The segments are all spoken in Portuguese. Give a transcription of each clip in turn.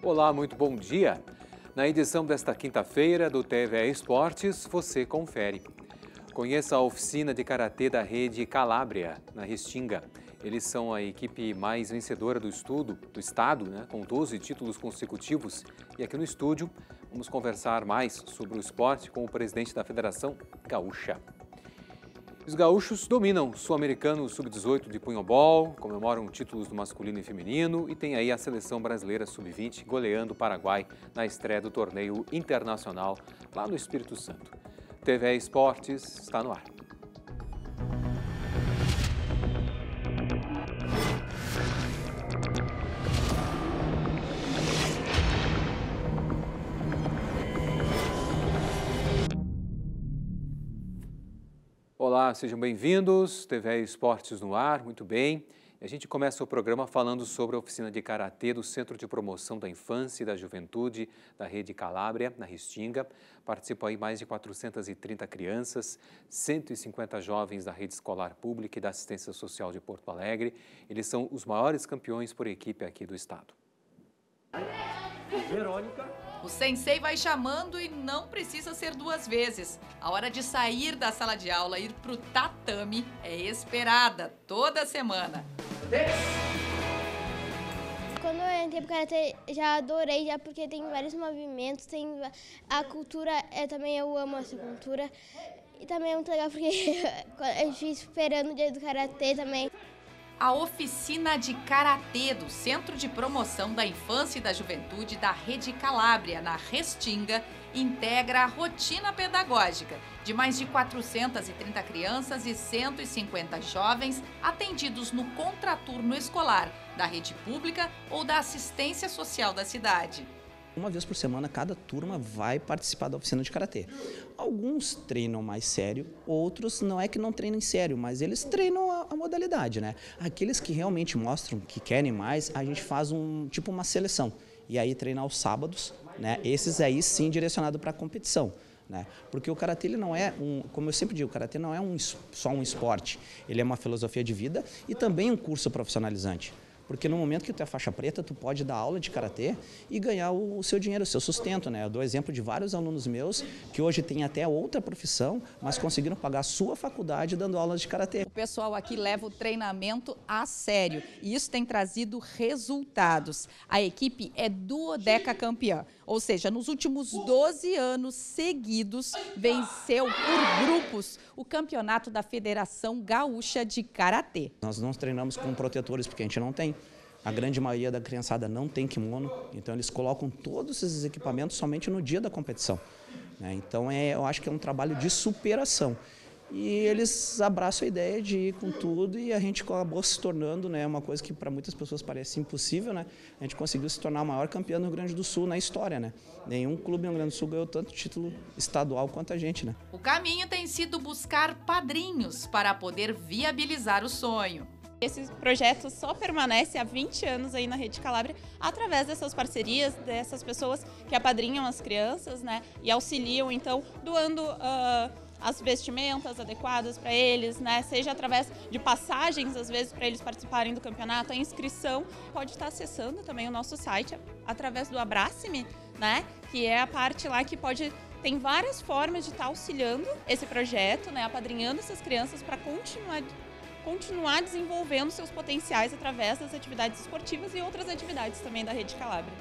Olá, muito bom dia. Na edição desta quinta-feira do TV Esportes, você confere. Conheça a oficina de karatê da rede Calábria, na Restinga. Eles são a equipe mais vencedora do estudo, do estado, né, com 12 títulos consecutivos. E aqui no estúdio, vamos conversar mais sobre o esporte com o presidente da Federação Gaúcha. Os gaúchos dominam o sul-americano sub-18 de punhobol, comemoram títulos do masculino e feminino e tem aí a seleção brasileira sub-20 goleando o Paraguai na estreia do torneio internacional lá no Espírito Santo. TV Esportes está no ar. Olá, sejam bem-vindos. TV Esportes no ar, muito bem. A gente começa o programa falando sobre a oficina de Karatê do Centro de Promoção da Infância e da Juventude da Rede Calábria, na Restinga. Participam aí mais de 430 crianças, 150 jovens da Rede Escolar Pública e da Assistência Social de Porto Alegre. Eles são os maiores campeões por equipe aqui do estado. Verônica. O sensei vai chamando e não precisa ser duas vezes. A hora de sair da sala de aula e ir pro tatame é esperada toda semana. Quando eu entrei pro karatê, já adorei, já porque tem vários movimentos, tem a cultura, é, também eu amo essa cultura. E também é muito legal porque eu fiz esperando o dia do karatê também a oficina de Karatê do Centro de Promoção da Infância e da Juventude da Rede Calábria, na Restinga, integra a rotina pedagógica de mais de 430 crianças e 150 jovens atendidos no contraturno escolar da rede pública ou da assistência social da cidade. Uma vez por semana, cada turma vai participar da oficina de karatê. Alguns treinam mais sério, outros não é que não treinem sério, mas eles treinam a, a, modalidade, né? Aqueles que realmente mostram que querem mais, a gente faz um tipo uma seleção. E aí treina aos sábados, né? Esses aí sim direcionado para a competição. Né? Porque o karatê ele não é um, como eu sempre digo, o karatê não é um, só um esporte, ele é uma filosofia de vida e também um curso profissionalizante. Porque no momento que tu é faixa preta, tu pode dar aula de karatê e ganhar o, seu dinheiro, o seu sustento, né? Eu dou exemplo de vários alunos meus que hoje têm até outra profissão, mas conseguiram pagar a sua faculdade dando aulas de karatê. O pessoal aqui leva o treinamento a sério e isso tem trazido resultados. A equipe é duodeca campeã, ou seja, nos últimos 12 anos seguidos venceu por grupos o campeonato da Federação Gaúcha de Karatê. Nós não treinamos com protetores porque a gente não tem. A grande maioria da criançada não tem kimono, então eles colocam todos esses equipamentos somente no dia da competição. Né? Então é, eu acho que é um trabalho de superação. E eles abraçam a ideia de ir com tudo e a gente acabou se tornando né, uma coisa que para muitas pessoas parece impossível. Né? A gente conseguiu se tornar o maior campeão do Rio Grande do Sul na história. Né? Nenhum clube no Rio Grande do Sul ganhou tanto título estadual quanto a gente. Né? O caminho tem sido buscar padrinhos para poder viabilizar o sonho. Esse projeto só permanece há 20 anos aí na Rede Calabria através dessas parcerias, dessas pessoas que apadrinham as crianças né, e auxiliam, então, doando uh, as vestimentas adequadas para eles, né, seja através de passagens, às vezes, para eles participarem do campeonato, a inscrição. Pode estar acessando também o nosso site através do Abrace-me, né, que é a parte lá que pode tem várias formas de estar auxiliando esse projeto, né, apadrinhando essas crianças para continuar continuar desenvolvendo seus potenciais através das atividades esportivas e outras atividades também da Rede Calabria.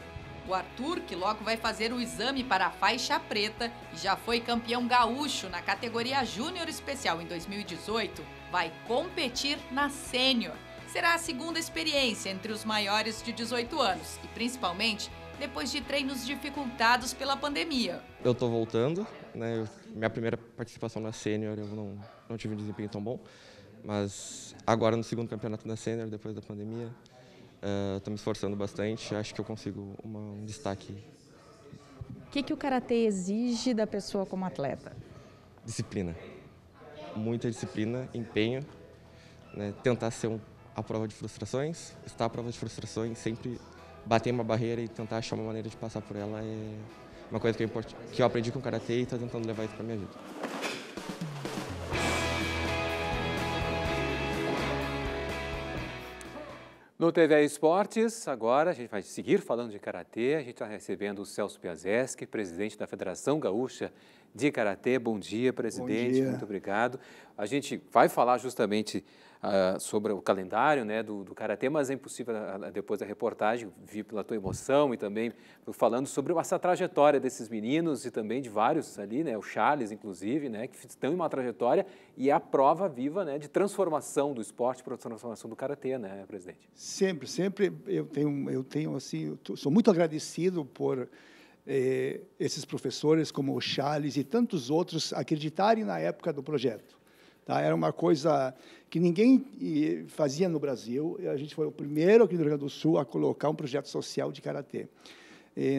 O Arthur, que logo vai fazer o exame para a faixa preta e já foi campeão gaúcho na categoria Júnior Especial em 2018, vai competir na Sênior. Será a segunda experiência entre os maiores de 18 anos e principalmente depois de treinos dificultados pela pandemia. Eu estou voltando, né? minha primeira participação na Sênior eu não, não tive um desempenho tão bom. Mas agora no segundo campeonato da Sênior, depois da pandemia, estou uh, me esforçando bastante. Acho que eu consigo uma, um destaque. O que, que o Karatê exige da pessoa como atleta? Disciplina. Muita disciplina, empenho. Né? Tentar ser um, a prova de frustrações, estar à prova de frustrações, sempre bater uma barreira e tentar achar uma maneira de passar por ela é uma coisa que eu, que eu aprendi com o Karatê e estou tentando levar isso para minha vida. No TV Esportes, agora a gente vai seguir falando de Karatê. A gente está recebendo o Celso Piazeski, presidente da Federação Gaúcha de Karatê. Bom dia, presidente. Bom dia. Muito obrigado. A gente vai falar justamente uh, sobre o calendário né, do, do Karatê, mas é impossível, uh, depois da reportagem, vi pela tua emoção e também falando sobre essa trajetória desses meninos e também de vários ali, né, o Charles, inclusive, né, que estão em uma trajetória e é a prova viva né, de transformação do esporte para a transformação do Karatê, né, presidente? Sempre, sempre eu tenho, eu tenho assim, eu sou muito agradecido por eh, esses professores como o Charles e tantos outros acreditarem na época do projeto. Tá? Era uma coisa que ninguém fazia no Brasil. A gente foi o primeiro aqui no Rio Grande do Sul a colocar um projeto social de karatê.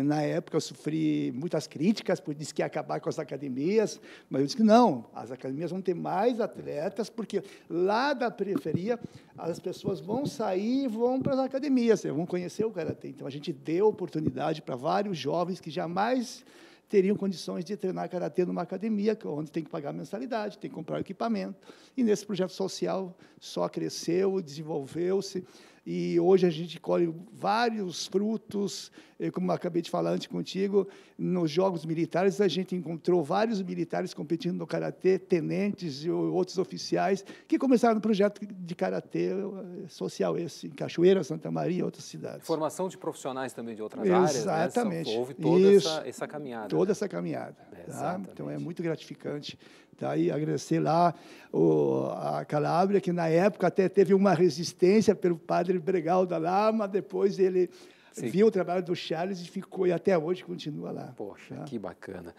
Na época eu sofri muitas críticas, porque disse que ia acabar com as academias, mas eu disse que não, as academias vão ter mais atletas, porque lá da periferia as pessoas vão sair e vão para as academias, vão conhecer o karatê. Então a gente deu oportunidade para vários jovens que jamais teriam condições de treinar karatê numa academia, é onde tem que pagar mensalidade, tem que comprar equipamento. E nesse projeto social só cresceu, desenvolveu-se. E hoje a gente colhe vários frutos, como acabei de falar antes contigo, nos Jogos Militares a gente encontrou vários militares competindo no Karatê, tenentes e outros oficiais, que começaram no projeto de Karatê eh, social esse, em Cachoeira, Santa Maria e outras cidades. Formação de profissionais também de outras Exatamente. áreas, né? Exatamente. Houve toda essa, essa, caminhada. Toda né? essa caminhada. Tá? Então é muito gratificante Daí agradecer lá o, a Calabria, que na época até teve uma resistência pelo padre Bregal da Lama, depois ele Sim. viu o trabalho do Charles e ficou, e até hoje continua lá. Poxa, tá? que bacana.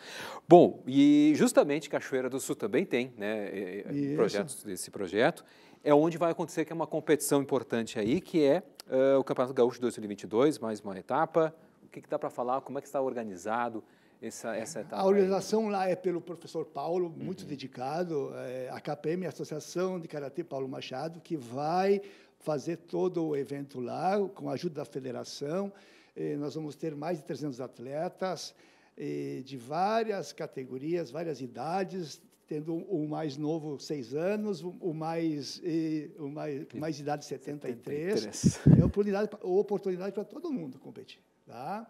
Bom, e justamente Cachoeira do Sul também tem né, projetos desse projeto, é onde vai acontecer que é uma competição importante aí, que é uh, o Campeonato Gaúcho 2022, mais uma etapa. O que, que dá para falar, como é que está organizado? Essa, essa etapa? A organização aí? lá é pelo professor Paulo, muito uhum. dedicado, é, a KPM, a Associação de Karatê Paulo Machado, que vai fazer todo o evento lá, com a ajuda da federação. E nós vamos ter mais de 300 atletas de várias categorias, várias idades, tendo o mais novo seis anos, o mais o mais, mais idade 73. 73. É oportunidade, oportunidade para todo mundo competir, tá?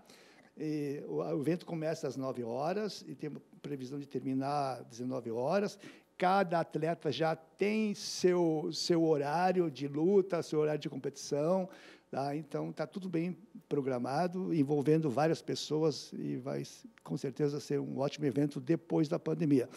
E o, o evento começa às 9 horas e tem previsão de terminar às 19 horas. Cada atleta já tem seu, seu horário de luta, seu horário de competição. Tá? Então, está tudo bem programado, envolvendo várias pessoas e vai, com certeza, ser um ótimo evento depois da pandemia.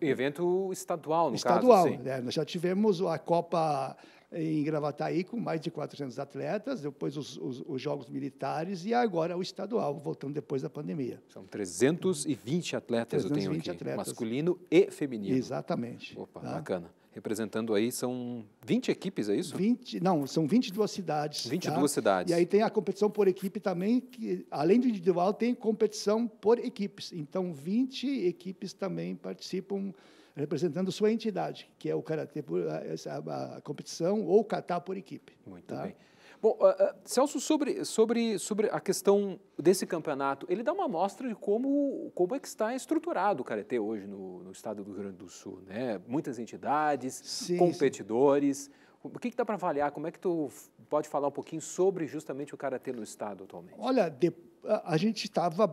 Evento estadual, no estadual, caso? Estadual. É, nós já tivemos a Copa em Gravataí, com mais de 400 atletas, depois os, os, os, Jogos Militares e agora o estadual, voltando depois da pandemia. São 320 atletas 320 eu tenho aqui, atletas. masculino e feminino. Exatamente. Opa, tá? bacana. Representando aí, são 20 equipes, é isso? 20, não, são 22 cidades. 22 tá? cidades. E aí tem a competição por equipe também, que além do individual, tem competição por equipes. Então, 20 equipes também participam representando sua entidade, que é o karatê por a, a competição ou kata por equipe. Muito tá? bem. Bom, uh, uh, Celso, sobre, sobre, sobre a questão desse campeonato, ele dá uma amostra de como, como é que está estruturado o Karatê hoje no, no estado do Rio Grande do Sul. Né? Muitas entidades, sim, competidores. Sim. O que, que dá para avaliar? Como é que tu pode falar um pouquinho sobre justamente o Karatê no estado atualmente? Olha, de, a, a gente estava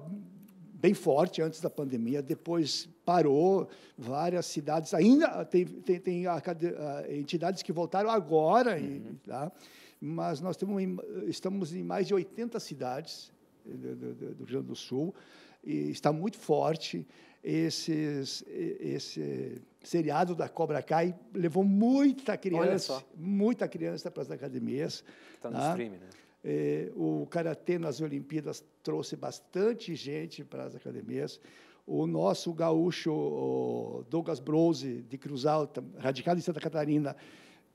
bem forte antes da pandemia, depois parou, várias cidades, ainda tem, tem, tem a, a, entidades que voltaram agora, uhum. tá? Mas nós temos, estamos em mais de 80 cidades do, do, do Rio Grande do Sul, e está muito forte. Esses, esse seriado da Cobra Kai levou muita criança, muita criança para as academias. Está no tá? stream, né? É, o Karatê nas Olimpíadas trouxe bastante gente para as academias. O nosso gaúcho o Douglas Brose, de Cruz Alta, radicado em Santa Catarina,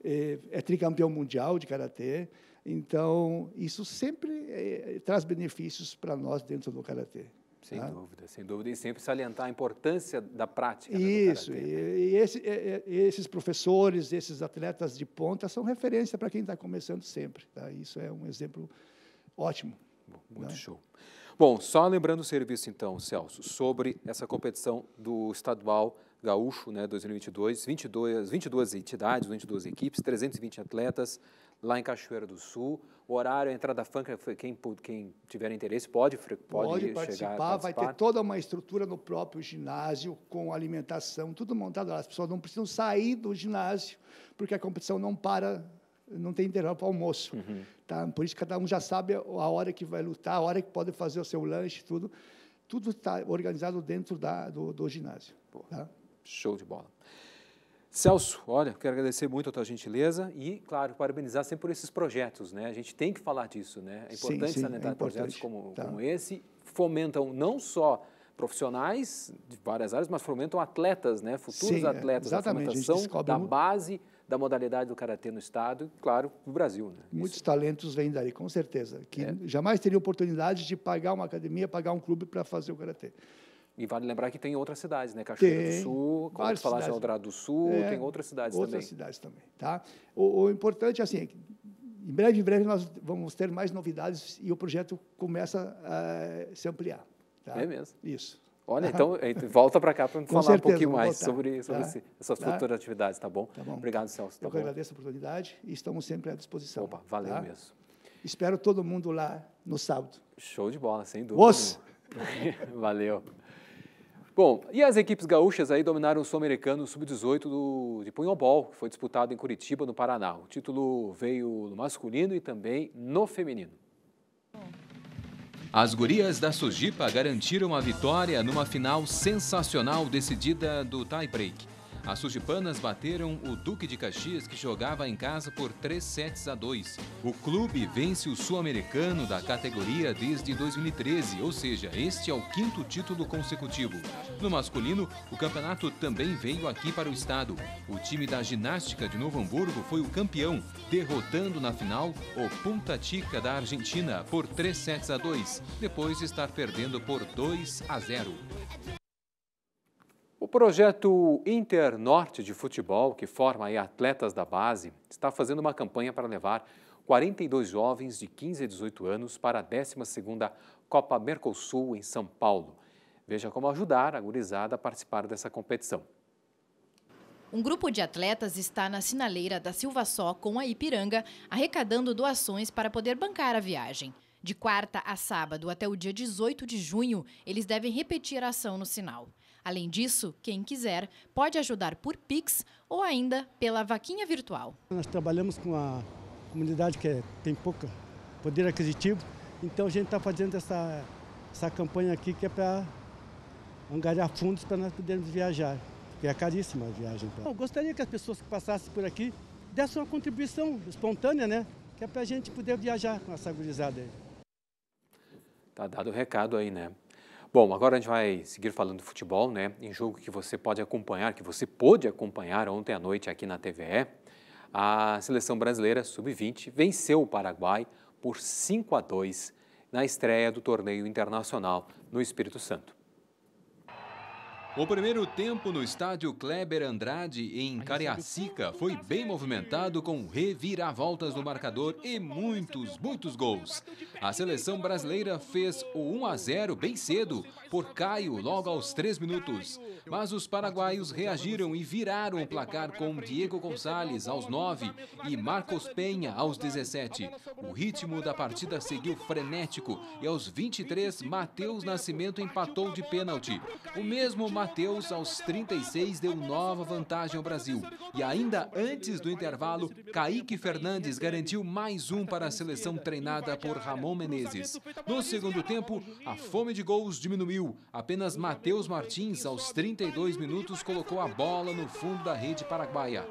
é, é tricampeão mundial de Karatê. Então, isso sempre é, traz benefícios para nós dentro do Karatê. Sem tá? dúvida, sem dúvida. E sempre salientar a importância da prática. Isso. Né, e, e esse, esses professores, esses atletas de ponta são referência para quem está começando sempre. Tá? Isso é um exemplo ótimo. Muito né? show. Bom, só lembrando o serviço então, Celso, sobre essa competição do estadual gaúcho, né, 2022, 22, 22 entidades, 22 equipes, 320 atletas lá em Cachoeira do Sul. O horário, a entrada franca, quem, quem tiver interesse pode, pode, pode participar, participar, Vai ter toda uma estrutura no próprio ginásio, com alimentação, tudo montado lá. As pessoas não precisam sair do ginásio, porque a competição não para, não tem intervalo para almoço. Uhum. Tá? Por isso, cada um já sabe a hora que vai lutar, a hora que pode fazer o seu lanche, tudo. Tudo está organizado dentro da, do, do ginásio. Tá? Show de bola. Celso, olha, quero agradecer muito a tua gentileza e, claro, parabenizar sempre por esses projetos, né? A gente tem que falar disso, né? É importante sim, sim, salientar é projetos como, tá. como esse, fomentam não só profissionais de várias áreas, mas fomentam atletas, né? Futuros sim, é, atletas, é, a fomentação da base da modalidade do karatê no estado, claro, no Brasil, né? Muitos Isso. talentos vêm daí, com certeza, que é. jamais teriam oportunidade de pagar uma academia, pagar um clube para fazer o karatê. E vale lembrar que tem outras cidades, né? Cachoeira tem, do Sul, como falaste, Eldorado do Sul, é, tem outras cidades outras também. Outras cidades também, tá? O, o importante, assim, é que em breve, em breve, nós vamos ter mais novidades e o projeto começa a se ampliar. Tá? É mesmo? Isso. Olha, então, volta para cá para falar certeza, um pouquinho mais sobre, sobre tá? essas tá? futuras atividades, tá bom? Tá bom. Obrigado, Celso. Tá Eu bom? agradeço a oportunidade e estamos sempre à disposição. Opa, valeu tá? mesmo. Espero todo mundo lá no sábado. Show de bola, sem dúvida. Os. valeu. Bom, e as equipes gaúchas aí dominaram o Sul-Americano Sub-18 de Punhobol, que foi disputado em Curitiba, no Paraná. O título veio no masculino e também no feminino. As gurias da Sujipa garantiram a vitória numa final sensacional decidida do tie-break. As sujipanas bateram o Duque de Caxias, que jogava em casa por 3 sets a 2. O clube vence o sul-americano da categoria desde 2013, ou seja, este é o quinto título consecutivo. No masculino, o campeonato também veio aqui para o estado. O time da ginástica de Novo Hamburgo foi o campeão, derrotando na final o Punta Chica da Argentina por 3 sets a 2, depois de estar perdendo por 2 a 0. Projeto Internorte de Futebol, que forma atletas da base, está fazendo uma campanha para levar 42 jovens de 15 a 18 anos para a 12ª Copa Mercosul em São Paulo. Veja como ajudar a gurizada a participar dessa competição. Um grupo de atletas está na sinaleira da Silva Só com a Ipiranga, arrecadando doações para poder bancar a viagem. De quarta a sábado até o dia 18 de junho, eles devem repetir a ação no sinal. Além disso, quem quiser pode ajudar por Pix ou ainda pela vaquinha virtual. Nós trabalhamos com a comunidade que é, tem pouco poder aquisitivo, então a gente está fazendo essa, essa campanha aqui que é para angariar fundos para nós podermos viajar, porque é caríssima a viagem. Eu gostaria que as pessoas que passassem por aqui dessem uma contribuição espontânea, né? Que é para a gente poder viajar com essa gurizada aí. Tá dado o recado aí, né? Bom, agora a gente vai seguir falando de futebol, né? Em jogo que você pode acompanhar, que você pôde acompanhar ontem à noite aqui na TVE, a seleção brasileira sub-20 venceu o Paraguai por 5 a 2 na estreia do torneio internacional no Espírito Santo. O primeiro tempo no estádio Kleber Andrade, em Cariacica, foi bem movimentado com reviravoltas no marcador e muitos, muitos gols. A seleção brasileira fez o 1 a 0 bem cedo por Caio logo aos 3 minutos. Mas os paraguaios reagiram e viraram o placar com Diego Gonçalves aos 9 e Marcos Penha aos 17. O ritmo da partida seguiu frenético e aos 23, Matheus Nascimento empatou de pênalti. O mesmo Matheus, aos 36, deu nova vantagem ao Brasil. E ainda antes do intervalo, Kaique Fernandes garantiu mais um para a seleção treinada por Ramon Menezes. No segundo tempo, a fome de gols diminuiu. Apenas Matheus Martins, aos 30 32 minutos, colocou a bola no fundo da rede paraguaia.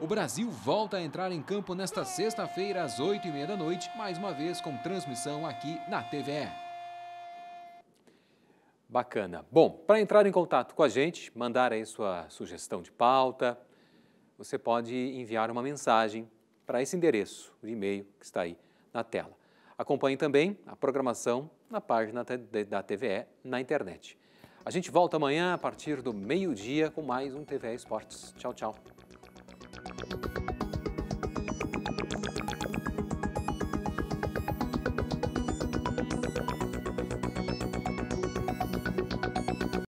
O Brasil volta a entrar em campo nesta sexta-feira, às 8h30 da noite, mais uma vez com transmissão aqui na TVE. Bacana. Bom, para entrar em contato com a gente, mandar aí sua sugestão de pauta, você pode enviar uma mensagem para esse endereço de e-mail que está aí na tela. Acompanhe também a programação na página da TVE na internet. A gente volta amanhã a partir do meio-dia com mais um TV Esportes. Tchau, tchau.